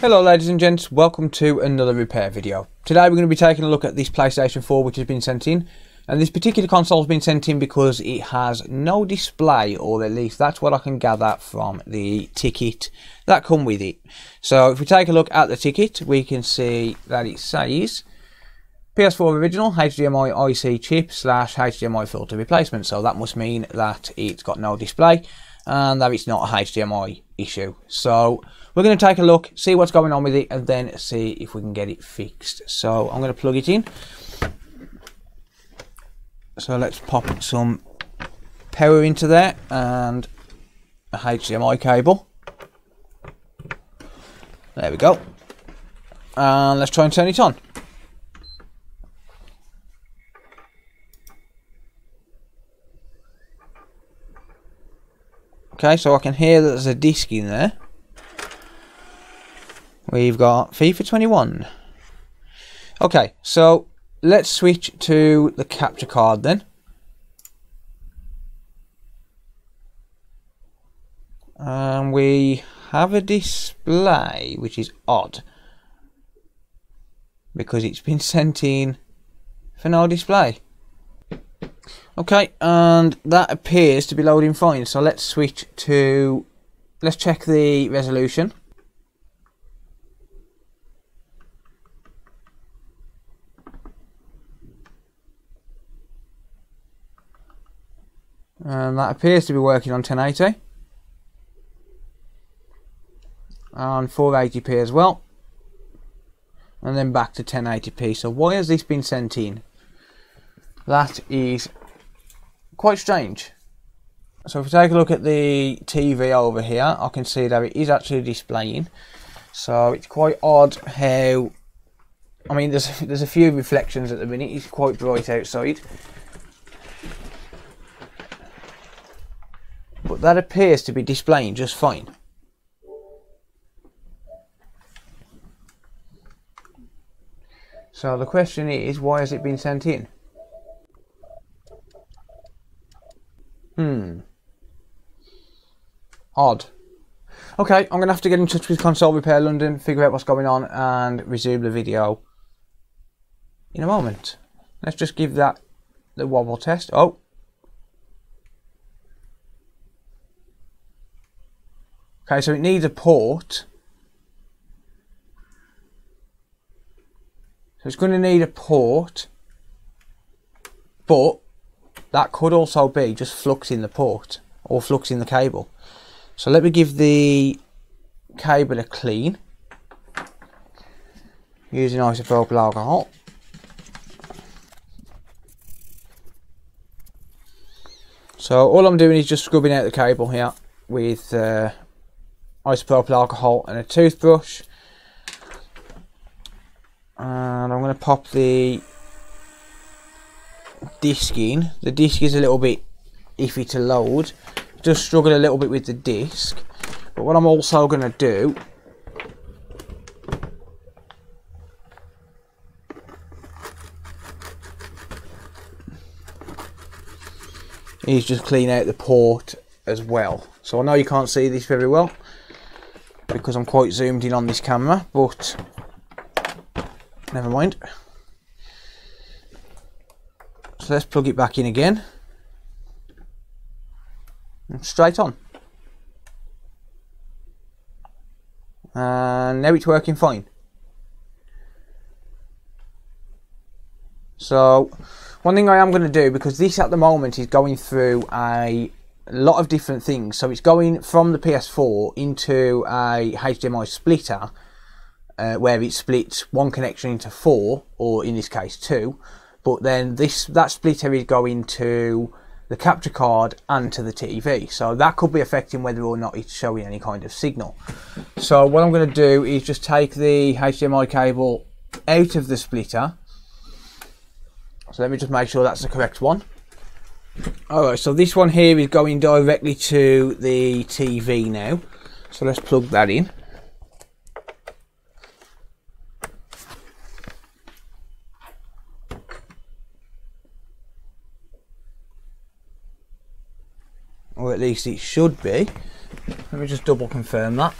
Hello ladies and gents, welcome to another repair video. Today we're going to be taking a look at this PlayStation 4 which has been sent in. And this particular console has been sent in because it has no display, or at least that's what I can gather from the ticket that come with it. So if we take a look at the ticket, we can see that it says PS4 original HDMI IC chip slash HDMI filter replacement. So that must mean that it's got no display and that it's not a HDMI issue. So we're going to take a look, see what's going on with it, and then see if we can get it fixed. So I'm going to plug it in. So let's pop some power into there and a HDMI cable. There we go. And let's try and turn it on. Okay, so I can hear that there's a disc in there. We've got FIFA 21. Okay, so let's switch to the capture card then. And we have a display, which is odd. Because it's been sent in for no display. Okay, and that appears to be loading fine. So let's switch to, let's check the resolution. And that appears to be working on 1080. And 480p as well. And then back to 1080p. So why has this been sent in? That is quite strange. So if we take a look at the TV over here, I can see that it is actually displaying. So it's quite odd how, I mean, there's there's a few reflections at the minute. It's quite bright outside. But that appears to be displaying just fine. So the question is, why has it been sent in? Hmm. Odd. Okay, I'm going to have to get in touch with Console Repair London, figure out what's going on, and resume the video in a moment. Let's just give that the wobble test. Oh, Okay, so it needs a port. So it's going to need a port. But that could also be just flux in the port or flux in the cable. So let me give the cable a clean using isopropyl alcohol. So all I'm doing is just scrubbing out the cable here with uh, isopropyl alcohol and a toothbrush. And I'm going to pop the disc in. The disc is a little bit iffy to load. Just struggle a little bit with the disc. But what I'm also going to do is just clean out the port as well. So I know you can't see this very well because I'm quite zoomed in on this camera, but never mind. So let's plug it back in again. Straight on. And now it's working fine. So, one thing I am going to do, because this at the moment is going through a a lot of different things. So it's going from the PS4 into a HDMI splitter uh, where it splits one connection into four, or in this case two. But then this that splitter is going to the capture card and to the TV. So that could be affecting whether or not it's showing any kind of signal. So what I'm going to do is just take the HDMI cable out of the splitter. So let me just make sure that's the correct one. Alright, so this one here is going directly to the TV now. So let's plug that in. Or at least it should be. Let me just double confirm that.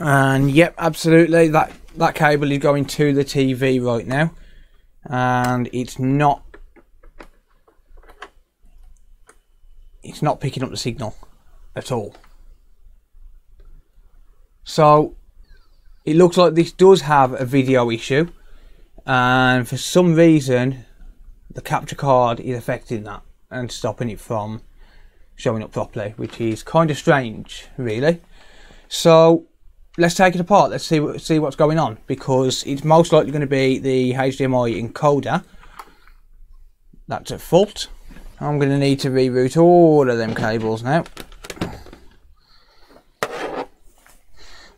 And yep, absolutely, that, that cable is going to the TV right now. And it's not it's not picking up the signal at all. So it looks like this does have a video issue and for some reason the capture card is affecting that and stopping it from showing up properly which is kind of strange really. So let's take it apart. Let's see see what's going on because it's most likely going to be the HDMI encoder. That's at fault I'm going to need to reroute all of them cables now.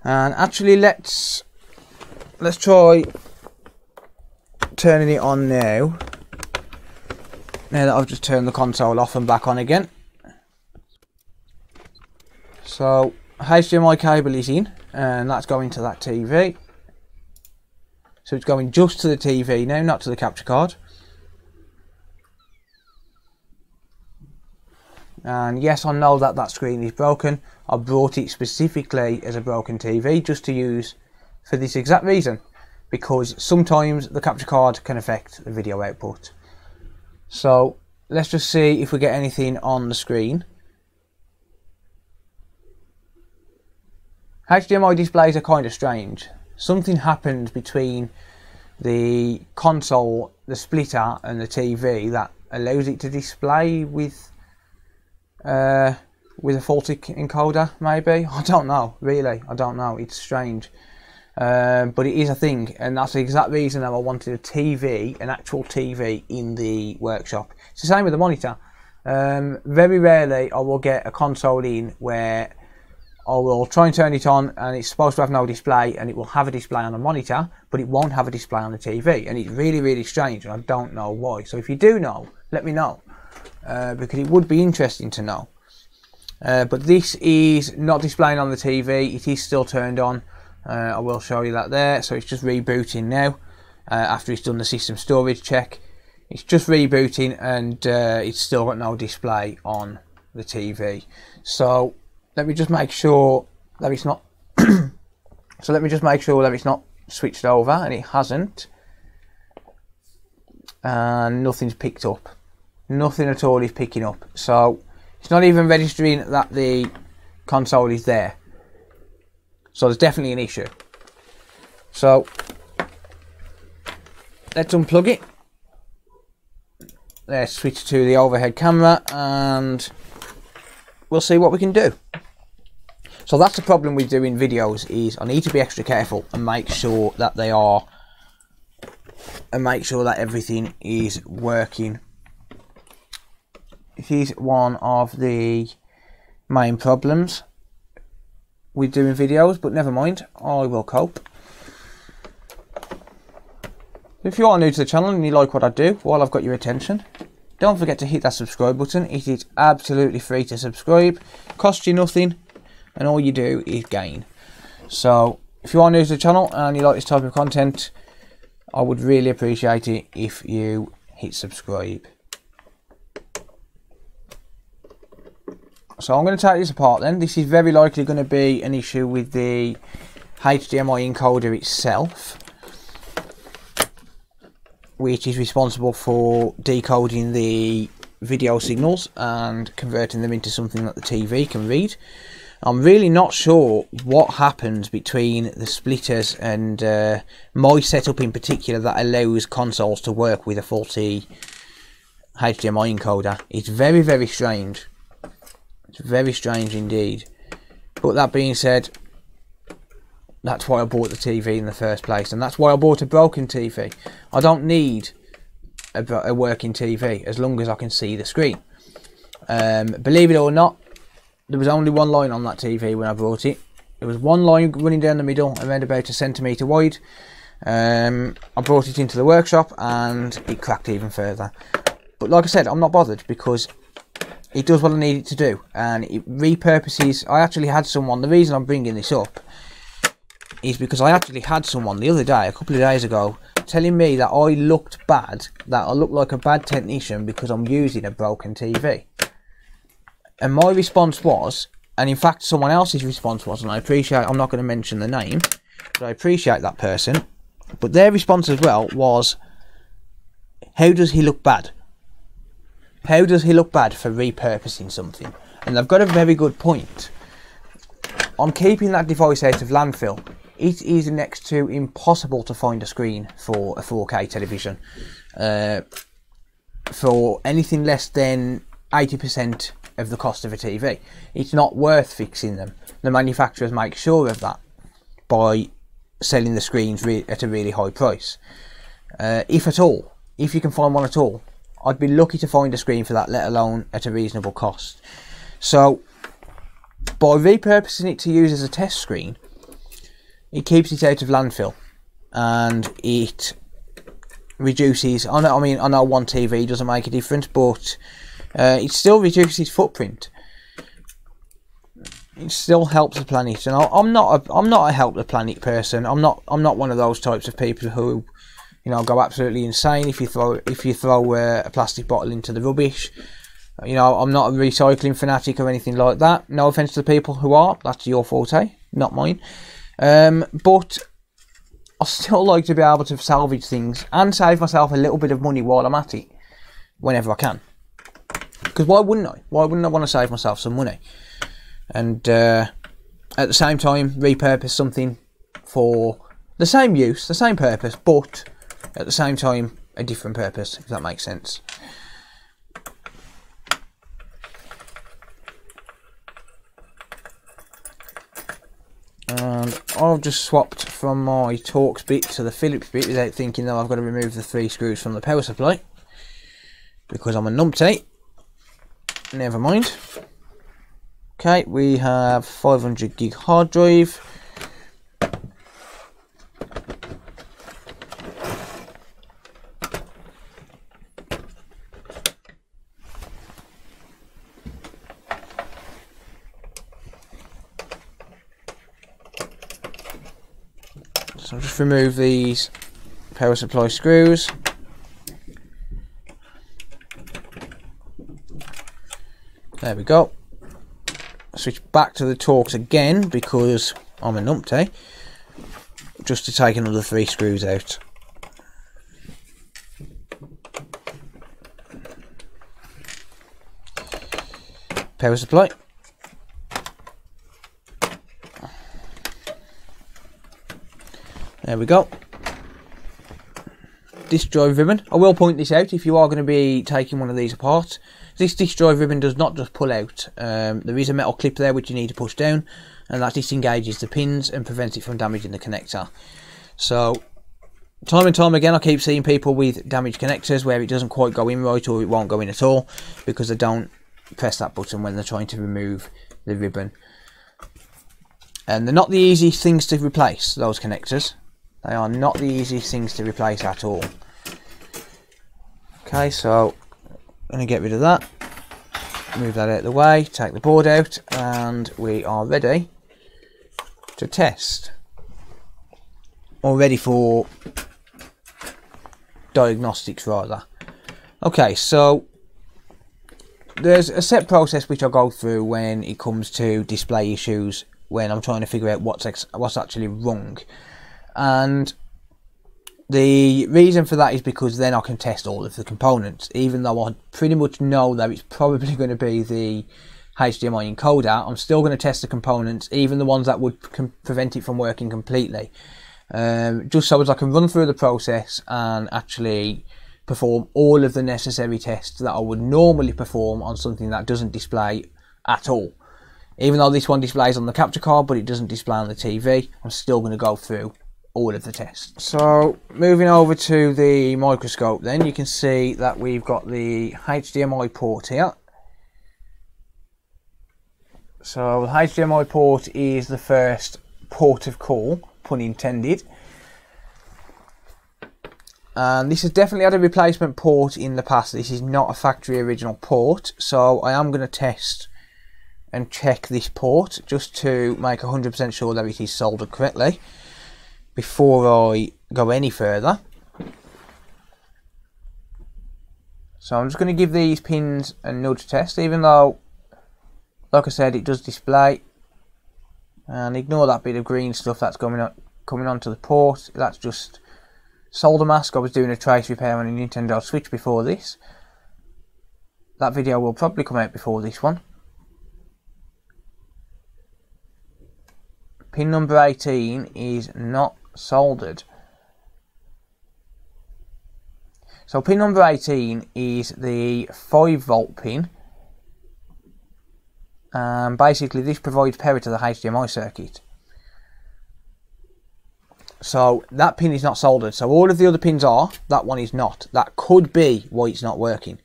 And actually let's let's try turning it on now. Now that I've just turned the console off and back on again. So HDMI cable is in and that's going to that TV so it's going just to the TV now not to the capture card and yes I know that that screen is broken. I brought it specifically as a broken TV just to use for this exact reason because sometimes the capture card can affect the video output. So let's just see if we get anything on the screen. HDMI displays are kind of strange. Something happened between the console the splitter and the TV that allows it to display with uh, with a faulty encoder, maybe. I don't know, really. I don't know. It's strange. Um, but it is a thing, and that's the exact reason that I wanted a TV, an actual TV, in the workshop. It's the same with the monitor. Um, very rarely I will get a console in where I will try and turn it on and it's supposed to have no display and it will have a display on the monitor but it won't have a display on the TV and it's really really strange and I don't know why so if you do know let me know uh, because it would be interesting to know. Uh, but this is not displaying on the TV, it is still turned on. Uh, I will show you that there. So it's just rebooting now uh, after it's done the system storage check. It's just rebooting and uh, it's still got no display on the TV. So let me just make sure that it's not. so let me just make sure that it's not switched over and it hasn't. And nothing's picked up nothing at all is picking up. So it's not even registering that the console is there. So there's definitely an issue. So let's unplug it. Let's switch to the overhead camera and we'll see what we can do. So that's the problem with doing videos is I need to be extra careful and make sure that they are and make sure that everything is working is one of the main problems with doing videos, but never mind, I will cope. If you are new to the channel and you like what I do while I've got your attention, don't forget to hit that subscribe button. It is absolutely free to subscribe, costs you nothing, and all you do is gain. So, if you are new to the channel and you like this type of content, I would really appreciate it if you hit subscribe. So I'm going to take this apart then. This is very likely going to be an issue with the HDMI encoder itself which is responsible for decoding the video signals and converting them into something that the TV can read. I'm really not sure what happens between the splitters and uh, my setup in particular that allows consoles to work with a faulty HDMI encoder. It's very, very strange. It's very strange indeed. But that being said, that's why I bought the TV in the first place, and that's why I bought a broken TV. I don't need a, a working TV as long as I can see the screen. Um, believe it or not, there was only one line on that TV when I bought it. There was one line running down the middle, around about a centimetre wide. Um, I brought it into the workshop and it cracked even further. But like I said, I'm not bothered because it does what I need it to do and it repurposes I actually had someone the reason I'm bringing this up is because I actually had someone the other day a couple of days ago telling me that I looked bad that I looked like a bad technician because I'm using a broken TV and my response was and in fact, someone else's response was, and I appreciate, I'm not going to mention the name, but I appreciate that person. But their response as well was, how does he look bad? How does he look bad for repurposing something? And they've got a very good point. On keeping that device out of landfill, it is next to impossible to find a screen for a 4K television. Uh, for anything less than 80% of the cost of a TV. It's not worth fixing them. The manufacturers make sure of that by selling the screens re- at a really high price. Uh, if at all, if you can find one at all, I'd be lucky to find a screen for that, let alone at a reasonable cost. So, by repurposing it to use as a test screen, it keeps it out of landfill and it reduces. I know, I mean, I know one TV doesn't make a difference, but uh, it still reduces footprint. It still helps the planet, and I'm not a I'm not a help the planet person. I'm not I'm not one of those types of people who, you know, go absolutely insane if you throw if you throw uh, a plastic bottle into the rubbish. You know, I'm not a recycling fanatic or anything like that. No offense to the people who are. That's your forte, not mine. Um, but I still like to be able to salvage things and save myself a little bit of money while I'm at it, whenever I can. Because why wouldn't I? Why wouldn't I want to save myself some money? And uh, at the same time, repurpose something for the same use, the same purpose, but at the same time, a different purpose, if that makes sense. And I've just swapped from my Torx bit to the Phillips bit without thinking that I've got to remove the three screws from the power supply because I'm a numpty never mind. Okay, we have 500 gig hard drive. Remove these power supply screws. There we go. Switch back to the Torx again because I'm a numpty. Just to take another three screws out. Power supply. There we go. Drive ribbon. I will point this out if you are going to be taking one of these apart. This drive ribbon does not just pull out. Um, there is a metal clip there which you need to push down and that disengages the pins and prevents it from damaging the connector. So time and time again I keep seeing people with damaged connectors where it doesn't quite go in right or it won't go in at all because they don't press that button when they're trying to remove the ribbon. And they're not the easiest things to replace, those connectors. They are not the easiest things to replace at all. Okay, so I'm going to get rid of that. Move that out of the way take the board out and we are ready to test. Or ready for diagnostics rather. Okay so there's a set process which I go through when it comes to display issues when I'm trying to figure out what's what's actually wrong and the reason for that is because then I can test all of the components, even though I pretty much know that it's probably going to be the HDMI encoder. I'm still going to test the components, even the ones that would prevent it from working completely, um, just so as I can run through the process and actually perform all of the necessary tests that I would normally perform on something that doesn't display at all. Even though this one displays on the capture card, but it doesn't display on the TV, I'm still going to go through all of the tests. So moving over to the microscope then you can see that we've got the HDMI port here. So the HDMI port is the first port of call, pun intended. And this has definitely had a replacement port in the past. This is not a factory original port. So I am going to test and check this port just to make 100% sure that it is soldered correctly before I go any further. So I'm just going to give these pins a nudge test, even though like I said, it does display. And ignore that bit of green stuff that's coming up, coming onto the port. That's just solder mask. I was doing a trace repair on a Nintendo Switch before this. That video will probably come out before this one. Pin number 18 is not soldered. So pin number 18 is the 5 volt pin. And basically this provides power to the HDMI circuit. So that pin is not soldered. So all of the other pins are, that one is not. That could be why it's not working.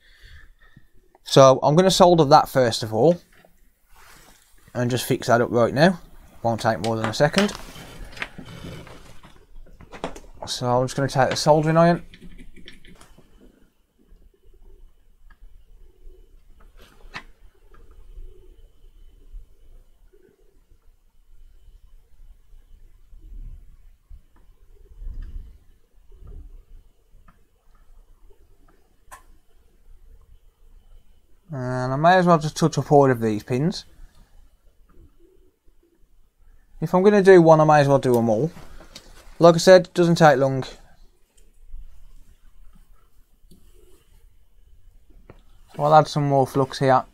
So I'm going to solder that first of all. And just fix that up right now. Won't take more than a second. So I'm just going to take the soldering iron. And I may as well just touch up all of these pins. If I'm going to do one, I may as well do them all. Like I said, doesn't take long. So I'll add some more flux here.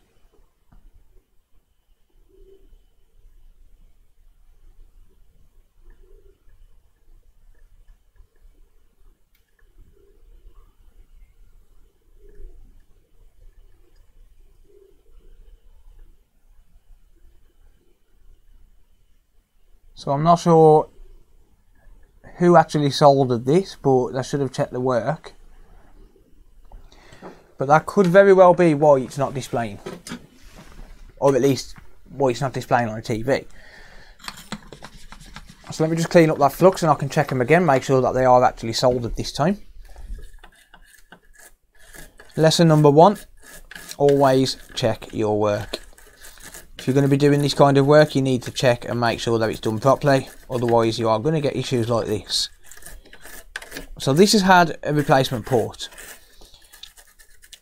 So I'm not sure who actually soldered this, but I should have checked the work. But that could very well be why it's not displaying. Or at least why it's not displaying on a TV. So let me just clean up that flux and I can check them again, make sure that they are actually soldered this time. Lesson number one, always check your work. If you're going to be doing this kind of work, you need to check and make sure that it's done properly. Otherwise, you are going to get issues like this. So this has had a replacement port.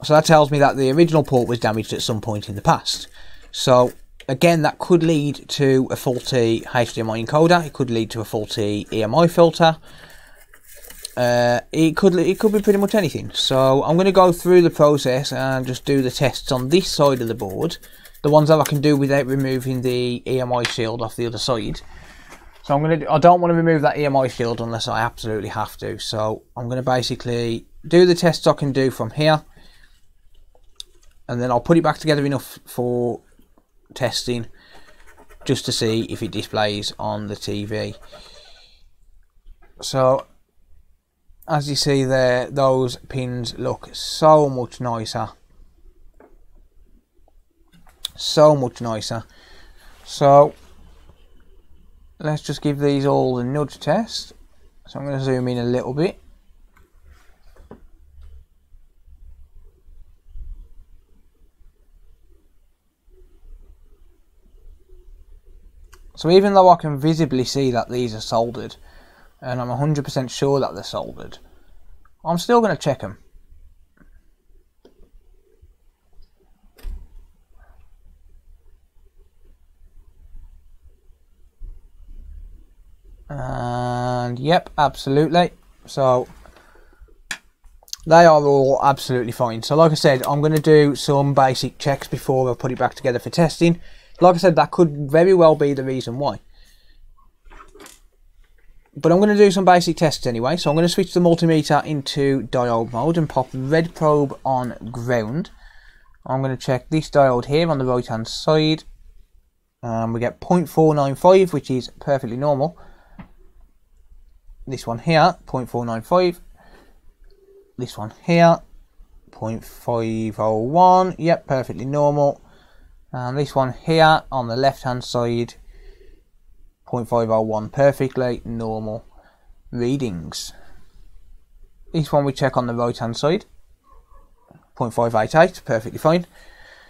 So that tells me that the original port was damaged at some point in the past. So again, that could lead to a faulty HDMI encoder. It could lead to a faulty EMI filter. Uh, it could it could be pretty much anything. So I'm going to go through the process and just do the tests on this side of the board the ones that I can do without removing the EMI shield off the other side. So I'm gonna. I don't want to remove that EMI shield unless I absolutely have to. So I'm gonna basically do the tests I can do from here, and then I'll put it back together enough for testing, just to see if it displays on the TV. So as you see there, those pins look so much nicer so much nicer. So let's just give these all a nudge test. So I'm going to zoom in a little bit. So even though I can visibly see that these are soldered, and I'm 100% sure that they're soldered, I'm still going to check them. And yep, absolutely. So they are all absolutely fine. So like I said, I'm going to do some basic checks before I put it back together for testing. Like I said, that could very well be the reason why. But I'm going to do some basic tests anyway. So I'm going to switch the multimeter into diode mode and pop red probe on ground. I'm going to check this diode here on the right hand side. And we get 0.495, which is perfectly normal this one here 0.495 this one here 0.501 yep perfectly normal. And this one here on the left hand side 0.501 perfectly normal readings. This one we check on the right hand side 0.588 perfectly fine.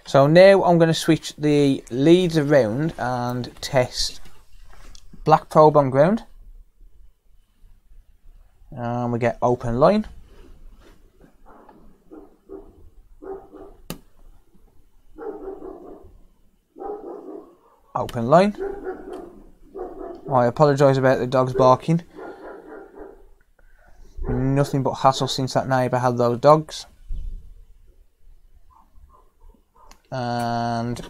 So now I'm going to switch the leads around and test black probe on ground and we get open line open line. I apologise about the dogs barking. Nothing but hassle since that neighbour had those dogs. And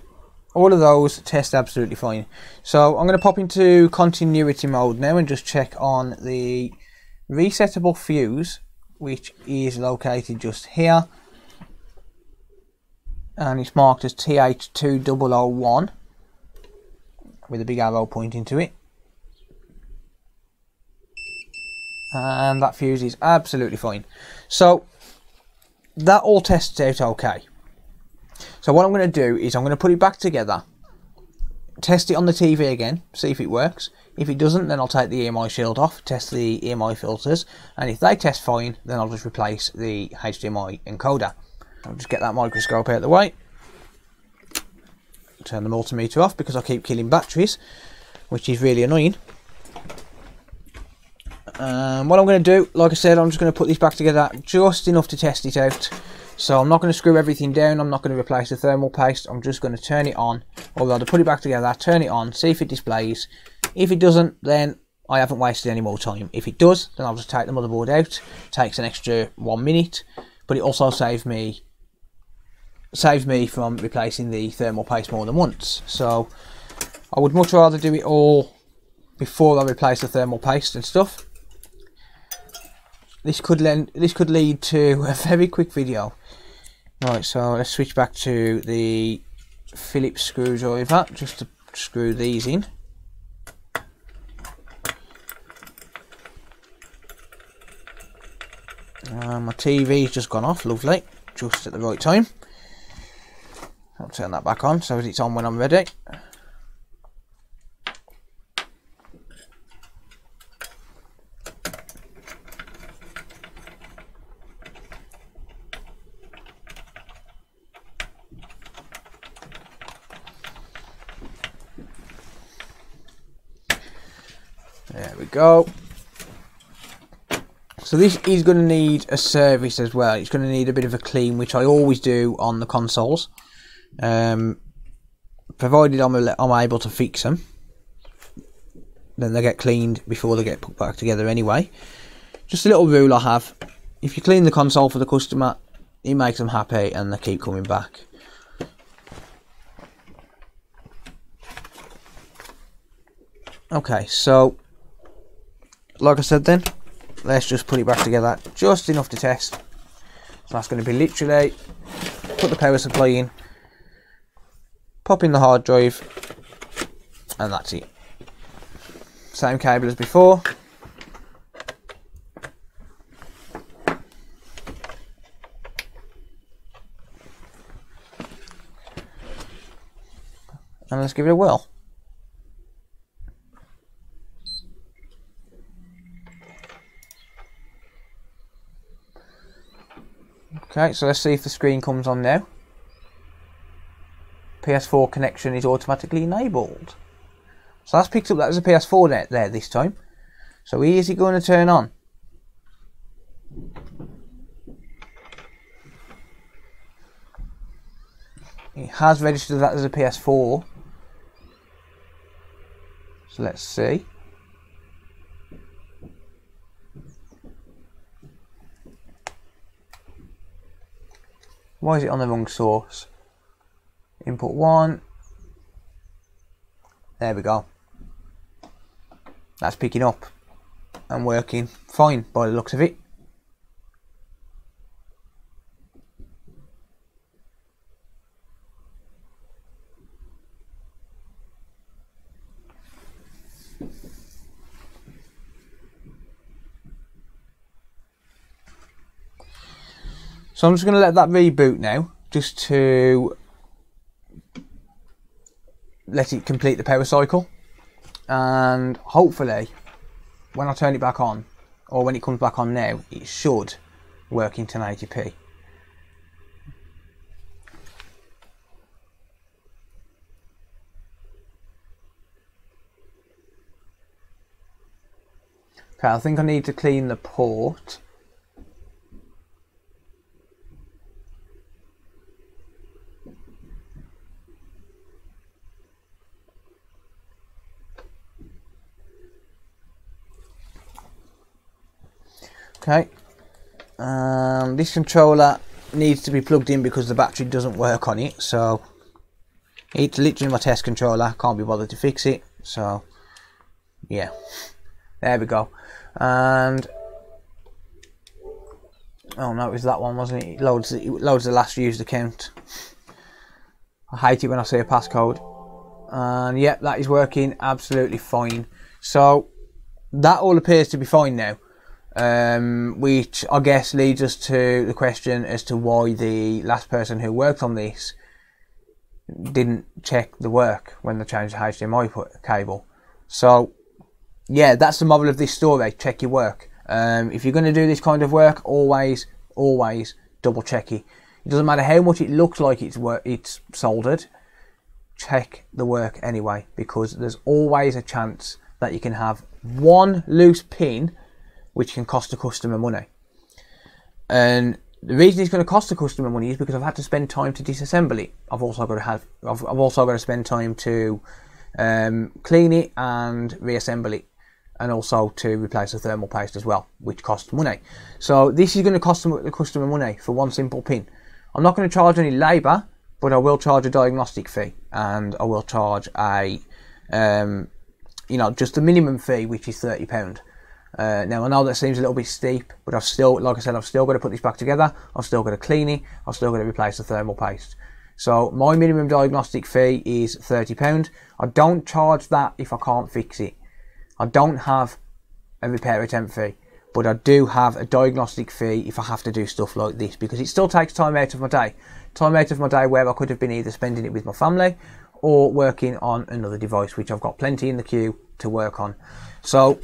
all of those test absolutely fine. So I'm going to pop into continuity mode now and just check on the resettable fuse, which is located just here. And it's marked as TH2001 with a big arrow pointing to it. And that fuse is absolutely fine. So that all tests out okay. So what I'm going to do is I'm going to put it back together, test it on the TV again, see if it works. If it doesn't, then I'll take the EMI shield off, test the EMI filters, and if they test fine, then I'll just replace the HDMI encoder. I'll just get that microscope out of the way. Turn the multimeter off because I keep killing batteries, which is really annoying. Um, what I'm going to do, like I said, I'm just going to put this back together just enough to test it out. So I'm not going to screw everything down, I'm not going to replace the thermal paste, I'm just going to turn it on, or rather put it back together, turn it on, see if it displays. If it doesn't, then I haven't wasted any more time. If it does, then I'll just take the motherboard out, it takes an extra one minute, but it also saves me saves me from replacing the thermal paste more than once. So I would much rather do it all before I replace the thermal paste and stuff. This could lend, this could lead to a very quick video Right, so let's switch back to the Phillips screwdriver just to screw these in. Uh, my TV's just gone off, lovely, just at the right time. I'll turn that back on so it's on when I'm ready. Go. So this is going to need a service as well. It's going to need a bit of a clean, which I always do on the consoles. Um, provided I'm, I'm able to fix them. Then they get cleaned before they get put back together anyway. Just a little rule I have. If you clean the console for the customer, it makes them happy and they keep coming back. Okay, so like I said then, let's just put it back together just enough to test. So that's going to be literally put the power supply in, pop in the hard drive, and that's it. Same cable as before. And let's give it a whirl. Okay, so let's see if the screen comes on now. PS4 connection is automatically enabled. So that's picked up that as a PS4 net there this time. So is it going to turn on? It has registered that as a PS4. So let's see. Why is it on the wrong source? Input 1. There we go. That's picking up and working fine by the looks of it. So I'm just going to let that reboot now, just to let it complete the power cycle. And hopefully, when I turn it back on, or when it comes back on now, it should work in 1080p. Okay, I think I need to clean the port. Okay. Um, this controller needs to be plugged in because the battery doesn't work on it. So it's literally my test controller. Can't be bothered to fix it. So yeah, there we go. And oh no, it was that one, wasn't it? It loads, it loads the last used account. I hate it when I see a passcode. And yep, that is working absolutely fine. So that all appears to be fine now. Um, which I guess leads us to the question as to why the last person who worked on this didn't check the work when they changed the HDMI cable. So, yeah, that's the moral of this story. Check your work. Um, if you're going to do this kind of work, always, always double check it. It doesn't matter how much it looks like it's it's soldered. Check the work anyway, because there's always a chance that you can have one loose pin which can cost the customer money. And the reason it's going to cost the customer money is because I've had to spend time to disassemble it. I've also got to have I've, I've also got to spend time to um, clean it and reassemble it, and also to replace the thermal paste as well, which costs money. So this is going to cost the customer money for one simple pin. I'm not going to charge any labour, but I will charge a diagnostic fee, and I will charge a um, you know just the minimum fee, which is thirty pound. Uh, now I know that seems a little bit steep, but I've still, like I said, I've still got to put this back together. I've still got to clean it. I've still got to replace the thermal paste. So my minimum diagnostic fee is £30. I don't charge that if I can't fix it. I don't have a repair attempt fee, but I do have a diagnostic fee if I have to do stuff like this because it still takes time out of my day. Time out of my day where I could have been either spending it with my family or working on another device, which I've got plenty in the queue to work on. So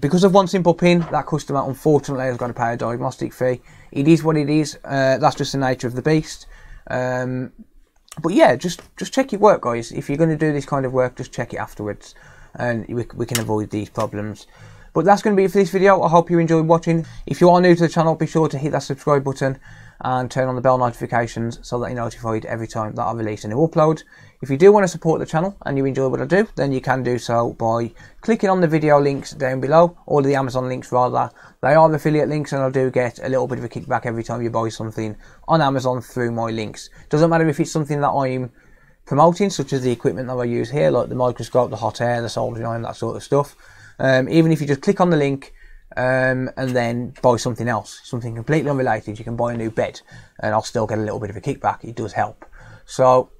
because of one simple pin, that customer unfortunately has got to pay a diagnostic fee. It is what it is. Uh, that's just the nature of the beast. Um, but yeah, just just check your work, guys. If you're going to do this kind of work, just check it afterwards, and we, we can avoid these problems. But that's going to be it for this video. I hope you enjoyed watching. If you are new to the channel, be sure to hit that subscribe button and turn on the bell notifications so that you're notified every time that I release a new upload. If you do want to support the channel and you enjoy what I do, then you can do so by clicking on the video links down below, or the Amazon links rather. They are affiliate links and I do get a little bit of a kickback every time you buy something on Amazon through my links. Doesn't matter if it's something that I'm promoting, such as the equipment that I use here, like the microscope, the hot air, the soldering iron, that sort of stuff. Um, even if you just click on the link um, and then buy something else, something completely unrelated, you can buy a new bed and I'll still get a little bit of a kickback. It does help. So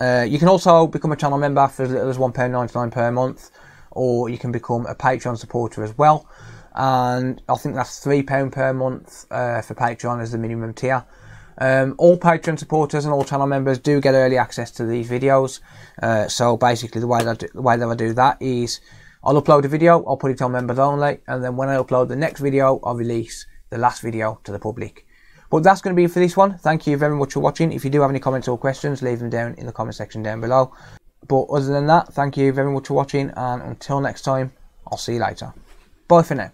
uh, you can also become a channel member for as little as £1.99 per month, or you can become a Patreon supporter as well. And I think that's £3 per month uh, for Patreon as the minimum tier. Um, all Patreon supporters and all channel members do get early access to these videos. Uh, so basically, the way that do, the way that I do that is I'll upload a video, I'll put it on members only, and then when I upload the next video, I'll release the last video to the public. But that's going to be for this one. Thank you very much for watching. If you do have any comments or questions, leave them down in the comment section down below. But other than that, thank you very much for watching, and until next time, I'll see you later. Bye for now.